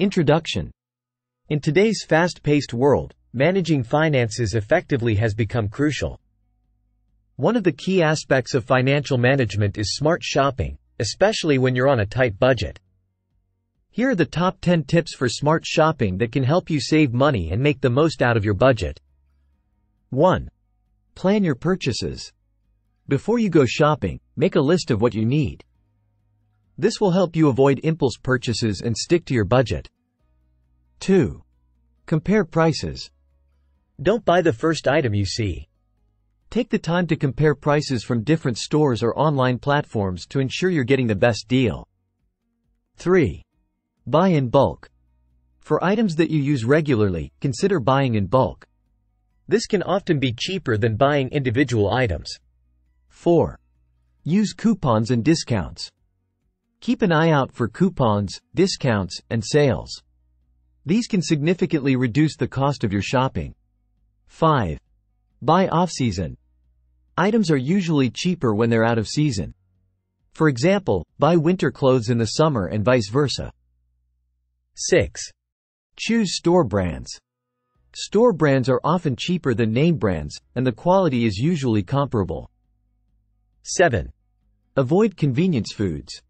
Introduction In today's fast-paced world, managing finances effectively has become crucial. One of the key aspects of financial management is smart shopping, especially when you're on a tight budget. Here are the top 10 tips for smart shopping that can help you save money and make the most out of your budget. 1. Plan your purchases. Before you go shopping, make a list of what you need. This will help you avoid impulse purchases and stick to your budget. 2. Compare prices. Don't buy the first item you see. Take the time to compare prices from different stores or online platforms to ensure you're getting the best deal. 3. Buy in bulk. For items that you use regularly, consider buying in bulk. This can often be cheaper than buying individual items. 4. Use coupons and discounts. Keep an eye out for coupons, discounts, and sales. These can significantly reduce the cost of your shopping. 5. Buy off-season. Items are usually cheaper when they're out of season. For example, buy winter clothes in the summer and vice versa. 6. Choose store brands. Store brands are often cheaper than name brands, and the quality is usually comparable. 7. Avoid convenience foods.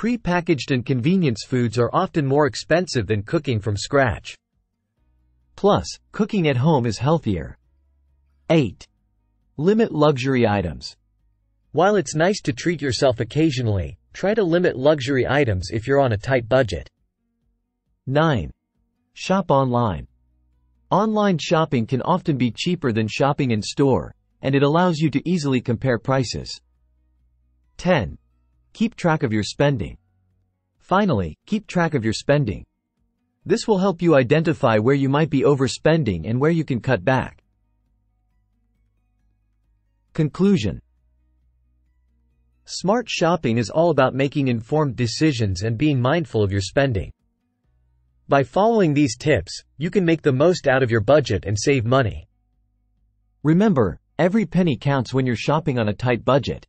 Pre-packaged and convenience foods are often more expensive than cooking from scratch. Plus, cooking at home is healthier. 8. Limit luxury items. While it's nice to treat yourself occasionally, try to limit luxury items if you're on a tight budget. 9. Shop online. Online shopping can often be cheaper than shopping in store, and it allows you to easily compare prices. 10. Keep track of your spending. Finally, keep track of your spending. This will help you identify where you might be overspending and where you can cut back. Conclusion Smart shopping is all about making informed decisions and being mindful of your spending. By following these tips, you can make the most out of your budget and save money. Remember, every penny counts when you're shopping on a tight budget.